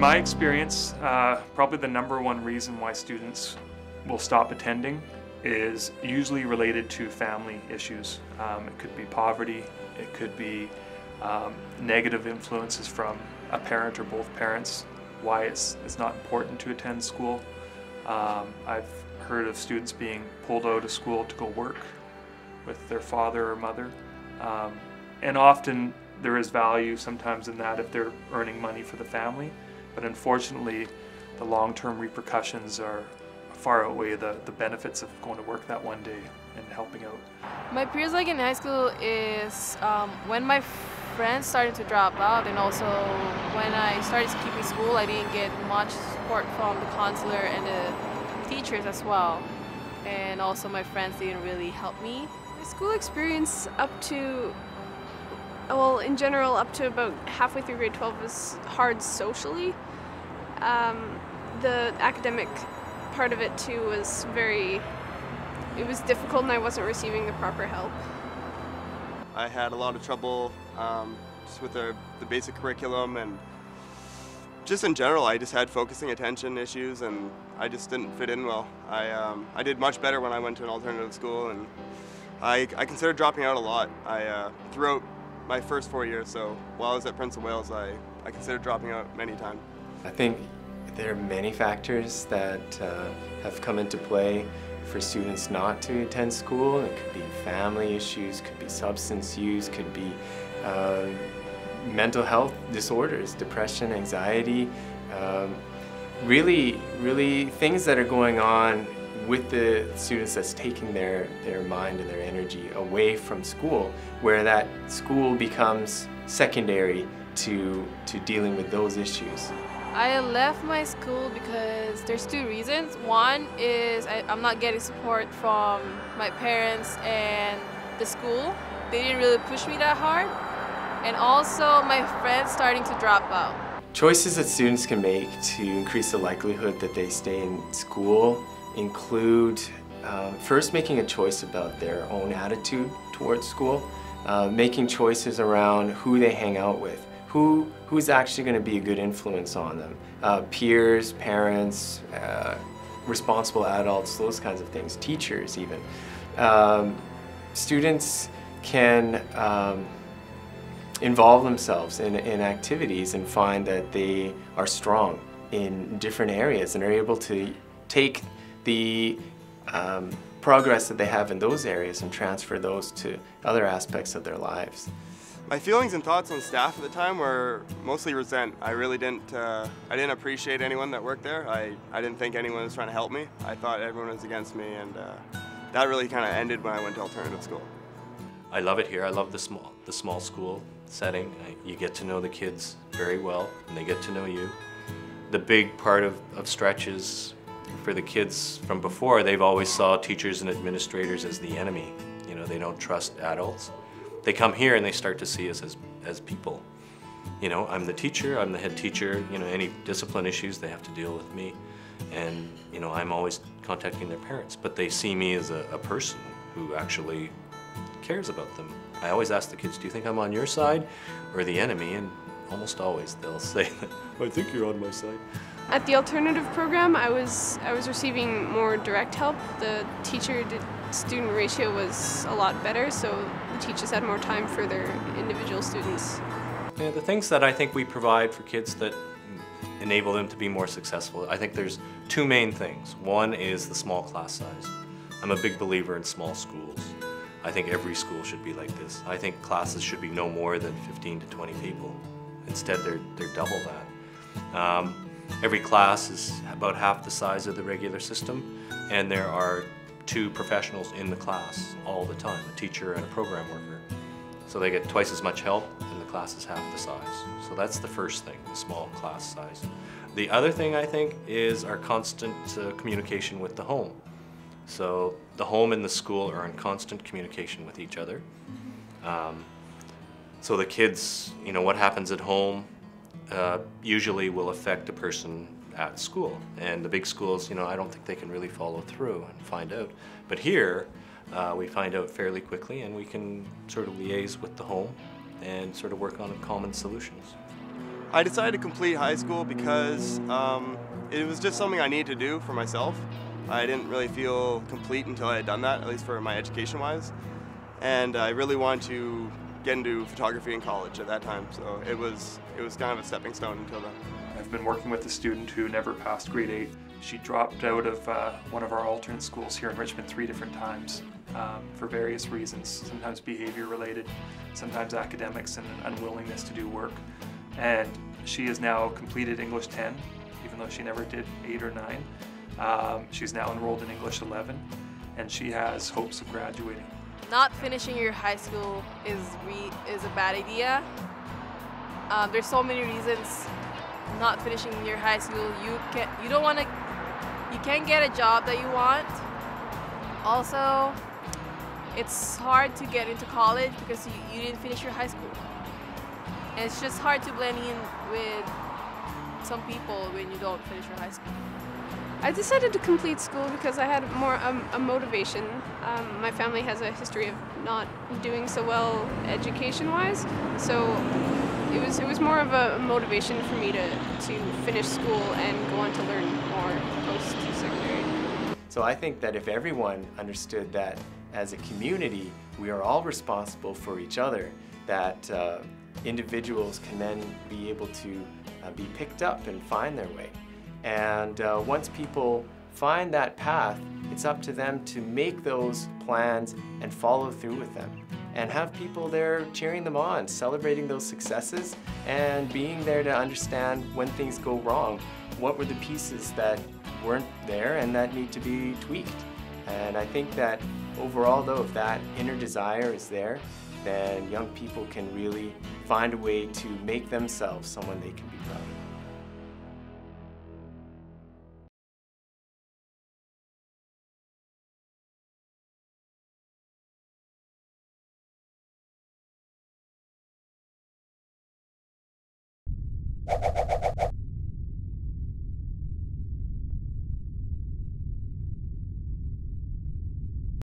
In my experience, uh, probably the number one reason why students will stop attending is usually related to family issues. Um, it could be poverty, it could be um, negative influences from a parent or both parents, why it's, it's not important to attend school. Um, I've heard of students being pulled out of school to go work with their father or mother. Um, and often there is value sometimes in that if they're earning money for the family. But unfortunately, the long-term repercussions are far outweigh the, the benefits of going to work that one day and helping out. My peers like in high school is um, when my friends started to drop out and also when I started skipping school I didn't get much support from the counselor and the teachers as well and also my friends didn't really help me. My school experience up to well, in general, up to about halfway through grade 12 was hard socially. Um, the academic part of it too was very, it was difficult and I wasn't receiving the proper help. I had a lot of trouble um, just with the, the basic curriculum and just in general, I just had focusing attention issues and I just didn't fit in well. I, um, I did much better when I went to an alternative school and I, I considered dropping out a lot. I, uh, throughout my first four years, so while I was at Prince of Wales, I, I considered dropping out many times. I think there are many factors that uh, have come into play for students not to attend school. It could be family issues, could be substance use, could be uh, mental health disorders, depression, anxiety, um, really, really things that are going on with the students that's taking their, their mind and their energy away from school, where that school becomes secondary to, to dealing with those issues. I left my school because there's two reasons. One is I, am not getting support from my parents and the school. They didn't really push me that hard. And also my friends starting to drop out. Choices that students can make to increase the likelihood that they stay in school include uh, first making a choice about their own attitude towards school, uh, making choices around who they hang out with, who, who's actually going to be a good influence on them, uh, peers, parents, uh, responsible adults, those kinds of things, teachers even. Um, students can um, involve themselves in, in activities and find that they are strong in different areas and are able to take the um, progress that they have in those areas and transfer those to other aspects of their lives. My feelings and thoughts on staff at the time were mostly resent. I really didn't, uh, I didn't appreciate anyone that worked there. I, I didn't think anyone was trying to help me. I thought everyone was against me and uh, that really kind of ended when I went to alternative school. I love it here. I love the small, the small school setting. You get to know the kids very well and they get to know you. The big part of, of Stretch is for the kids from before, they've always saw teachers and administrators as the enemy. You know, they don't trust adults. They come here and they start to see us as, as people. You know, I'm the teacher, I'm the head teacher, you know, any discipline issues, they have to deal with me. And, you know, I'm always contacting their parents, but they see me as a, a person who actually cares about them. I always ask the kids, do you think I'm on your side or the enemy? And almost always they'll say, I think you're on my side. At the alternative program, I was I was receiving more direct help. The teacher-student ratio was a lot better, so teachers had more time for their individual students. Yeah, the things that I think we provide for kids that enable them to be more successful, I think there's two main things. One is the small class size. I'm a big believer in small schools. I think every school should be like this. I think classes should be no more than 15 to 20 people. Instead, they're, they're double that. Um, every class is about half the size of the regular system, and there are two professionals in the class all the time, a teacher and a program worker. So they get twice as much help, and the class is half the size. So that's the first thing, the small class size. The other thing I think is our constant uh, communication with the home. So the home and the school are in constant communication with each other. Um, so the kids, you know, what happens at home uh, usually will affect a person at school. And the big schools, you know, I don't think they can really follow through and find out. But here, uh, we find out fairly quickly and we can sort of liaise with the home and sort of work on common solutions. I decided to complete high school because um, it was just something I needed to do for myself. I didn't really feel complete until I had done that, at least for my education wise. And I really wanted to get into photography in college at that time, so it was, it was kind of a stepping stone until then. Been working with a student who never passed grade 8. She dropped out of uh, one of our alternate schools here in Richmond three different times um, for various reasons, sometimes behavior related, sometimes academics and an unwillingness to do work. And she has now completed English 10, even though she never did 8 or 9. Um, she's now enrolled in English 11, and she has hopes of graduating. Not finishing your high school is is a bad idea. Um, there's so many reasons not finishing your high school. You can't. you don't want to you can't get a job that you want. Also, it's hard to get into college because you, you didn't finish your high school. And it's just hard to blend in with some people when you don't finish your high school. I decided to complete school because I had more um, a motivation. Um, my family has a history of not doing so well education-wise, so it was it was more of a motivation for me to to finish school and go on to learn more post secondary. So I think that if everyone understood that as a community, we are all responsible for each other, that uh, individuals can then be able to uh, be picked up and find their way. And uh, once people find that path, it's up to them to make those plans and follow through with them. And have people there cheering them on, celebrating those successes, and being there to understand when things go wrong. What were the pieces that weren't there and that need to be tweaked? And I think that overall, though, if that inner desire is there, then young people can really find a way to make themselves someone they can be proud of. You